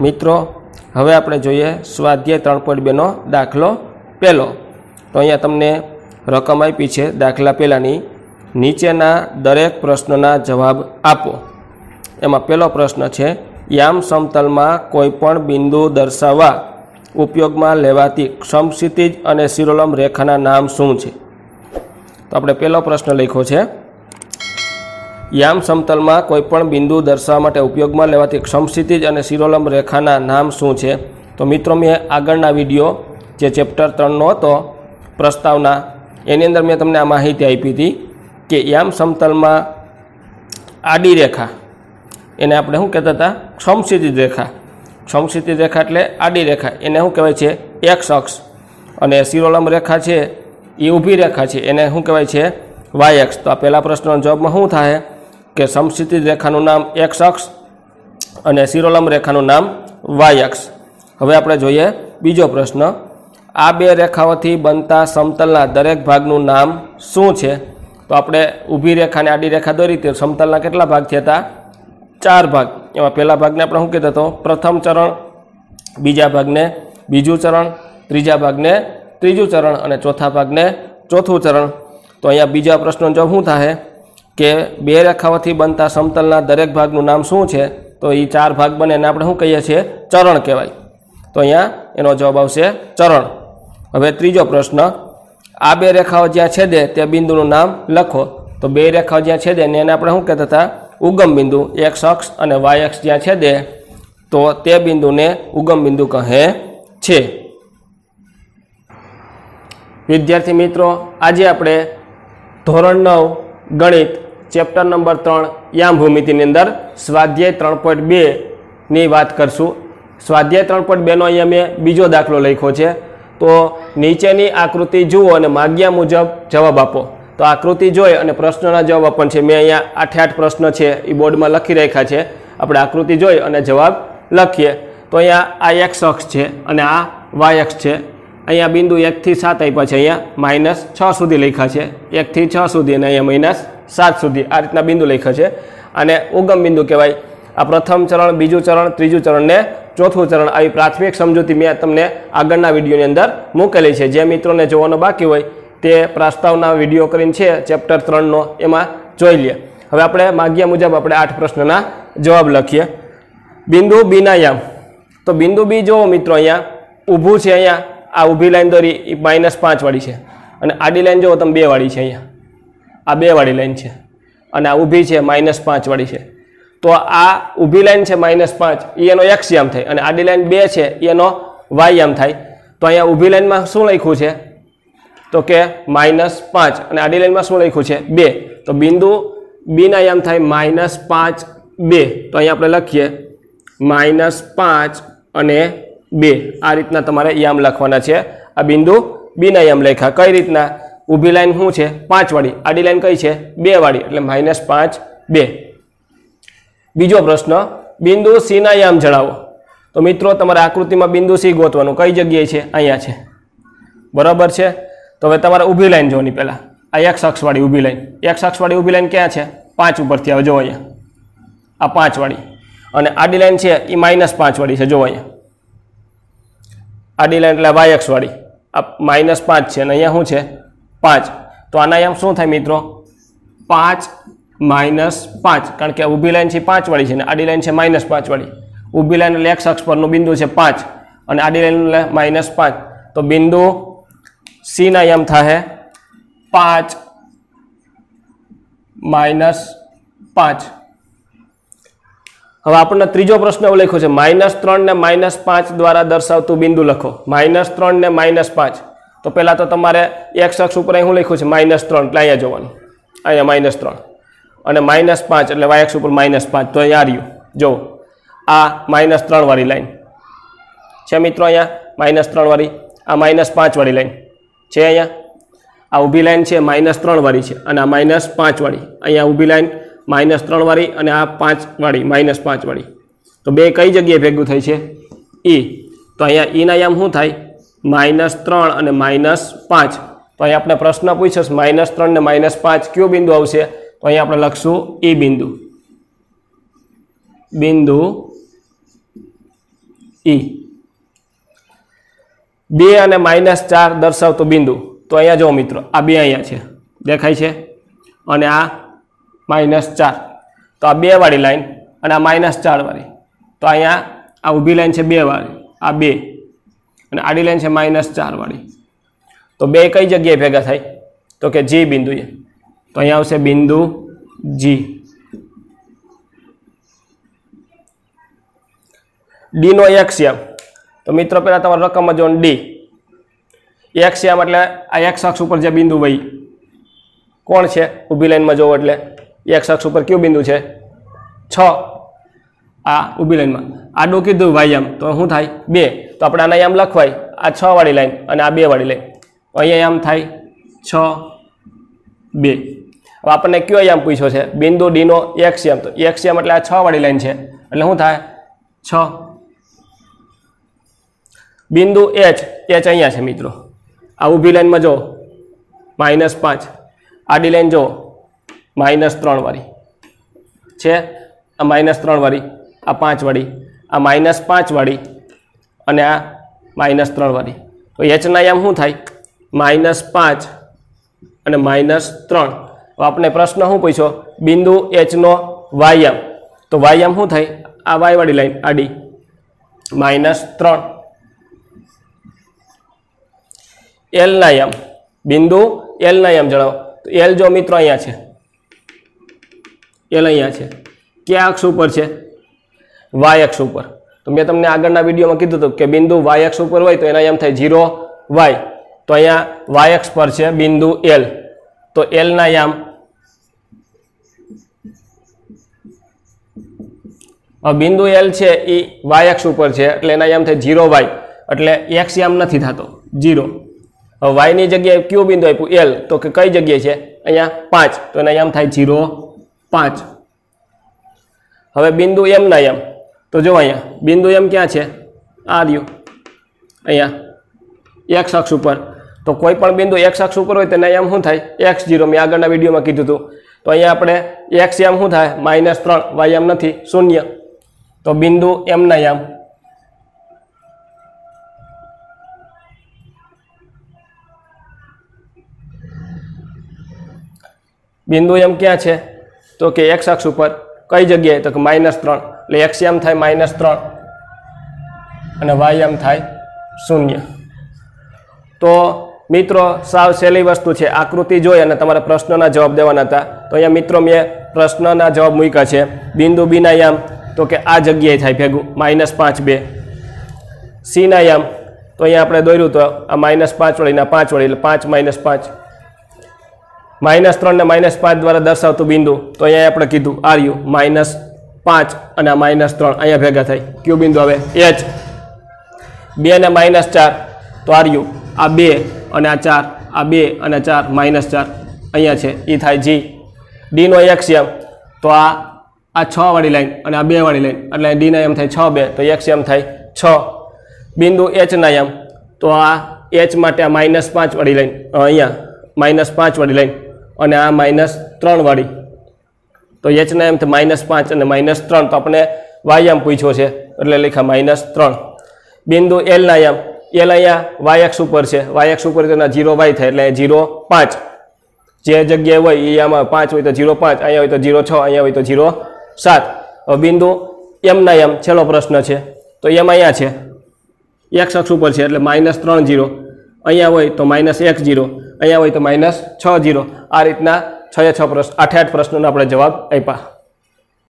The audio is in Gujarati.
મિત્રો, હવે આપણે જોઈએ સ્વાધ્યાય ત્રણ પોઈન્ટ બેનો દાખલો પહેલો. તો અહીંયા તમને રકમ આપી છે, દાખલા પહેલાંની. નીચેના દરેક પ્રશ્નના જવાબ આપો. એમાં પહેલો પ્રશ્ન છે, યામ સમતલમાં કોઈપણ બિંદુ દર્શાવવા ઉપયોગમાં લેવાતી ક્ષમક્ષિતિજ અને શિરોલમ રેખાના નામ શું છે? તો આપણે પહેલો પ્રશ્ન લખ્યો છે. યામ સમતલમાં કોઈપણ બિંદુ દર્શાવવા માટે ઉપયોગમાં લેવાતી સમક્ષિતિજ અને શિરોલંબ રેખાના નામ શું છે? તો મિત્રો, મેં આગળના વીડિયો જે ચેપ્ટર ત્રણનો હતો, પ્રસ્તાવના, એની અંદર મેં તમને આ માહિતી આપી હતી કે યામ સમતલમાં આડી રેખા, એને આપણે શું કહેતા હતા? સમક્ષિતિજ રેખા. સમક્ષિતિજ રેખા એટલે આડી રેખા. એને શું કહેવાય છે? એક્સ અક્ષ. અને શિરોલંબ રેખા છે એ ઊભી રેખા છે. એને શું કહેવાય છે? વાય તો આ પહેલા પ્રશ્નનો જવાબમાં શું થાય કે સમક્ષિતિજ રેખાનું નામ એક્સ અક્ષ અને શિરોલંબ રેખાનું નામ વાય હવે આપણે જોઈએ બીજો પ્રશ્ન. આ બે રેખાઓથી બનતા સમતલના દરેક ભાગનું નામ શું છે? તો આપણે ઊભી રેખા અને આડી રેખા દોરી તે સમતલના કેટલા ભાગ થયા હતા? ચાર ભાગ. એમાં પહેલા ભાગને આપણે શું કહેતા હતો પ્રથમ ચરણ, બીજા ભાગને બીજું ચરણ, ત્રીજા ભાગને ત્રીજું ચરણ અને ચોથા ભાગને ચોથું ચરણ. તો અહીંયા બીજા પ્રશ્નનો જવાબ શું થાય કે બે રેખાઓથી બનતા સમતલના દરેક ભાગનું નામ શું છે? તો એ ચાર ભાગ બને એને આપણે શું કહીએ છીએ? ચરણ કહેવાય. તો અહીંયા એનો જવાબ આવશે ચરણ. હવે ત્રીજો પ્રશ્ન, આ બે રેખાઓ જ્યાં છેદે તે બિંદુનું નામ લખો. તો બે રેખાઓ જ્યાં છેદે ને એને આપણે શું કહેતા હતા? ઉગમ બિંદુ એક્સ અક્ષ અને વાય અક્ષ જ્યાં છેદે, તો તે બિંદુને ઉગમ બિંદુ કહે છે. વિદ્યાર્થી મિત્રો, આજે આપણે ધોરણ નવ, ગણિત, ચેપ્ટર નંબર ત્રણ યામ ભૂમિતિની અંદર સ્વાધ્યાય ત્રણ પોઈન્ટ બેની વાત કરશું. સ્વાધ્યાય ત્રણ પોઈન્ટ બેનો અહીંયા મેં બીજો દાખલો લખ્યો છે. તો નીચેની આકૃતિ જુઓ અને માગ્યા મુજબ જવાબ આપો. તો આકૃતિ જોઈ અને પ્રશ્નના જવાબ આપણ છે. મેં અહીંયા આઠે આઠ પ્રશ્ન છે, એ બોર્ડમાં લખી રાખ્યા છે. આપણે આકૃતિ જોઈ અને જવાબ લખીએ. તો અહીંયા આ એક્સ અક્ષ છે અને આ વાય અક્ષ છે. અહીંયા બિંદુ એકથી સાત આપ્યા છે. અહીંયા માઇનસ છ સુધી લખ્યા છે. એકથી છ સુધી અને અહીંયા માઇનસ સાત સુધી આ રીતના બિંદુ લખ્યા છે. અને ઉગમ બિંદુ કહેવાય. આ પ્રથમ ચરણ, બીજું ચરણ, ત્રીજું ચરણ ને ચોથું ચરણ આવી પ્રાથમિક સમજૂતી મેં તમને આગળના વિડીયોની અંદર મૂકેલી છે. જે મિત્રોને જોવાનો બાકી હોય તે પ્રસ્તાવના વીડિયો કરીને છે, ચેપ્ટર ત્રણનો, એમાં જોઈ લે. હવે આપણે માગ્યા મુજબ આપણે આઠ પ્રશ્નના જવાબ લખીએ. બિંદુ બીના યામ તો બિંદુ બી જુઓ મિત્રો અહીંયા. ઊભું છે અહીંયા. આ ઊભી લાઈન દોરી, એ માઇનસ પાંચવાળી છે. અને આડી લાઈન જુઓ તમે બેવાળી છે અહીંયા. આ બેવાળી લાઈન છે. અને આ ઊભી છે માઇનસ પાંચવાળી છે. તો આ ઊભી લાઈન છે માઇનસ પાંચ એ એનો એક્સ યામ થાય. અને આડી લાઈન બે છે એનો વાય યામ થાય. તો અહીંયા ઊભી લાઈનમાં શું લખ્યું છે? તો કે માઇનસ પાંચ, અને આડી લાઈનમાં શું લખ્યું છે? બે. તો બિંદુ બીના યામ થાય માઇનસ પાંચ બે. તો અહીંયા આપણે લખીએ માઇનસ પાંચ અને બે. આ રીતના તમારે યામ લખવાના છે. આ બિંદુ બીના યામ લખ્યા. કઈ રીતના? ઊભી લાઈન શું છે? પાંચવાળી આડી લાઈન કઈ છે? બેવાળી એટલે માઇનસ પાંચ, બે. બીજો પ્રશ્ન, બિંદુ સીના યામ જણાવો. તો મિત્રો, તમારે આકૃતિમાં બિંદુ સી ગોતવાનું. કઈ જગ્યાએ છે? અહીંયા છે. બરાબર છે? તો હવે તમારે ઊભી લાઈન જોવાની પહેલાં. આ એક શખ્સવાળી ઊભી લાઈન. એક શખ્સવાળી ઊભી લાઈન ક્યાં છે? પાંચ ઉપરથી. આવે જો અહીંયા. આ પાંચવાળી અને આડી લાઈન છે એ માઇનસ પાંચવાળી છે. જો અહીંયા. આડી લાઈન એટલે વાય એક્સવાળી આ માઇનસ પાંચ છે અને અહીંયા શું છે? પાંચ. તો આના એમ શું થાય મિત્રો? પાંચ માઇનસ પાંચ. કારણ કે ઊભી લાઈન છે પાંચવાળી છે અને આડી લાઈન છે માઇનસ પાંચવાળી. ઊભી લાઈન એટલે એક્સ અક્ષ પરનું બિંદુ છે પાંચ. અને આડી લાઈન એટલે માઇનસ પાંચ. તો બિંદુ સીના એમ થાય પાંચ માઇનસ પાંચ. હવે આપણને ત્રીજો પ્રશ્ન એવો લખ્યો છે, માઇનસ ત્રણ ને માઇનસ પાંચ દ્વારા દર્શાવતું બિંદુ લખો. માઇનસ ત્રણ ને માઇનસ પાંચ. તો પહેલાં તો તમારે એક્સ અક્ષ ઉપર અહીં શું લખ્યું છે, માઇનસ ત્રણ, એટલે અહીંયા જોવાનું. અહીંયા માઇનસ ત્રણ. અને માઇનસ પાંચ, એટલે વાય એક્સ ઉપર માઇનસ પાંચ. તો અહીંયા રહ્યું. જો, આ માઇનસ ત્રણ વાળી લાઈન. છે મિત્રો અહીંયા? માઇનસ ત્રણ વાળી. આ માઇનસ પાંચ વાળી લાઈન. છે અહીંયા? આ ઊભી લાઈન છે, માઇનસ ત્રણ વાળી છે. અને આ માઇનસ પાંચ વાળી. અહીંયા ઊભી લાઈન માઇનસ ત્રણ વાળી અને આ પાંચ વાળી માઇનસ પાંચ વાળી. તો બે કઈ જગ્યાએ ભેગું થાય છે? ઈ તો અહીંયા ઈના યામ શું થાય? માઇનસ ત્રણ અને માઇનસ પાંચ. તો અહીં આપણે પ્રશ્ન પૂછ્યો માઇનસ ત્રણ ને માઇનસ પાંચ કયો બિંદુ આવશે? તો અહીં આપણે લખશું ઈ બિંદુ. બિંદુ ઈ બે અને માઇનસ ચાર દર્શાવતું બિંદુ. તો અહીંયા જો મિત્રો, આ બે અહીંયા છે. દેખાય છે? અને આ માઇનસ ચાર. તો આ બેવાળી લાઈન અને આ માઇનસ ચારવાળી તો અહીંયા આ ઊભી લાઈન છે બેવાળી આ બે. અને આડી લાઈન છે માઇનસ ચાર વાળી. તો બે કઈ જગ્યાએ ભેગા થાય? તો કે જી બિંદુએ તો અહીંયા આવશે બિંદુ જી. ડીનો એક્સિયમ તો મિત્રો પહેલાં તમારે રકમ જો ડી એક્સિયમ એટલે આ એક્સ અક્ષ ઉપર જે બિંદુ વહી, કોણ છે? ઊભી લાઈનમાં જોવો એટલે. એક્સ અક્ષ ઉપર કયું બિંદુ છે? છ. આ ઊભી લાઈનમાં. આડું કીધું વાયામ તો શું થાય? બે. તો આપણે આના આમ લખવાય. આ છ વાળી લાઈન અને આ બે વાળી લાઈન. અહીંયા આમ થાય છ, બે. હવે આપણને કયો આયામ પૂછ્યો છે? બિંદુ ડીનો એક્સિયમ તો એક્સિયમ એટલે આ છ વાળી લાઈન છે. એટલે શું થાય? છ. બિંદુ એચ એચ અહીંયા છે મિત્રો. આ ઊભી લાઈનમાં જો. માઇનસ પાંચ. આડી લાઈન જો. માઇનસ ત્રણ વાળી. છે? આ માઇનસ ત્રણ વાળી, આ પાંચ વાળી, આ માઇનસ પાંચ વાળી અને આ માઇનસ ત્રણ વાળી. તો એચના એમ શું થાય? માઇનસ પાંચ અને માઇનસ ત્રણ. આપણે પ્રશ્ન શું પૂછ્યો? બિંદુ એચનો વાયમ તો વાયમ શું થાય? આ વાયવાળી લાઈન આડી માઇનસ ત્રણ. એલના એમ બિંદુ એલના એમ જણાવો. તો એલ જો મિત્રો અહીંયા છે. એલ અહીંયા છે. કયા અક્ષ ઉપર છે? વાય અક્ષ ઉપર. તો મેં તમને આગળના વિડીયોમાં કીધું હતું કે બિંદુ વાય અક્ષ ઉપર હોય તો એના એમ થાય ઝીરો વાય. તો અહીંયા વાય અક્ષ પર છે બિંદુ એલ. તો એલના યામ બિંદુ એલ છે એ વાય અક્ષ ઉપર છે એટલે એના યામ થાય ઝીરો વાય. એટલે એક્સ યામ નથી થતો. ઝીરો. વાયની જગ્યાએ કયો બિંદુ આપ્યું? એલ. તો કે કઈ જગ્યાએ છે? અહીંયા પાંચ. તો એના યામ થાય ઝીરો પાંચ. હવે બિંદુ એમ ના એમ તો જો અહીંયા, બિંદુ એમ ક્યાં છે? આ રહ્યું. અહીંયા એક્સ અક્ષ ઉપર. તો કોઈ પણ બિંદુ એક્સ અક્ષ ઉપર હોય તેના એમ શું થાય? એક્સ જીરો મેં આગળના વિડીયોમાં કીધું હતું. તો અહીંયા આપણે એક્સ એમ શું થાય? માઇનસ ત્રણ. વાય એમ નથી. શૂન્ય. તો બિંદુ એમના એમ બિંદુ એમ ક્યાં છે? તો કે એક્સ અક્ષ ઉપર કઈ જગ્યાએ? તો કે માઇનસ ત્રણ. એટલે એક્સ એમ થાય માઇનસ ત્રણ. અને વાય એમ થાય શૂન્ય. તો મિત્રો, સાવ સહેલી વસ્તુ છે. આકૃતિ જોઈ અને તમારા પ્રશ્નોના જવાબ દેવાના હતા. તો અહીંયા મિત્રો, મેં પ્રશ્નના જવાબ મૂક્યા છે. બિંદુ બીના યામ. તો કે આ જગ્યાએ થાય ભેગું. માઇનસ પાંચ બે. સીના યામ. તો અહીંયા આપણે દોર્યું તો આ માઇનસ પાંચ વળીના પાંચ વળી. એટલે પાંચ માઇનસ પાંચ. માઇનસ ત્રણ ને માઇનસ પાંચ દ્વારા દર્શાવતું બિંદુ. તો અહીંયા આપણે કીધું આર્યુ માઇનસ પાંચ અને માઇનસ ત્રણ અહીંયા ભેગા થાય. ક્યુ બિંદુ આવે? એચ બે ને માઇનસ ચાર. તો આર્યુ, આ બે અને આ ચાર, આ બે અને ચાર, માઇનસ ચાર. અહીંયા છે એ થાય જી ડીનો એક્સિયમ તો આ આ છ વાળી લાઈન અને આ બે વાળી લાઈન. એટલે ડીના એમ થાય છ બે, તો એક્સિયમ થાય છ. બિંદુ એચના એમ, તો આ એચ માટે આ માઇનસ પાંચ વાળી લાઈન અહીંયા, માઇનસ પાંચ વાળી લાઈન. અને આ માઇનસ ત્રણ વાળી. તો એચના એમ માઇનસ પાંચ અને માઇનસ ત્રણ. તો આપણે વાયામ પૂછ્યો છે. એટલે લખ્યા માઇનસ ત્રણ. બિંદુ એલના યામ એલ અહીંયા વાયક્ષ ઉપર છે. વાયક્ષ ઉપર તેના જીરો વાય થાય. એટલે જીરો પાંચ. જે જગ્યાએ હોય એ આમાં પાંચ હોય તો જીરો પાંચ. અહીંયા હોય તો જીરો છ. અહીંયા હોય તો જીરો સાત. બિંદુ એમના એમ છેલ્લો પ્રશ્ન છે. તો એમ અહીંયા છે. એક્સ અક્ષ ઉપર છે. એટલે માઇનસ ત્રણ જીરો અહીંયા હોય તો માઇનસ એક જીરો અહીંયા હોય તો માઇનસ છ જીરો આ રીતના છ છ પ્રશ્ન આઠે આઠ પ્રશ્નોના આપણે જવાબ આપ્યા.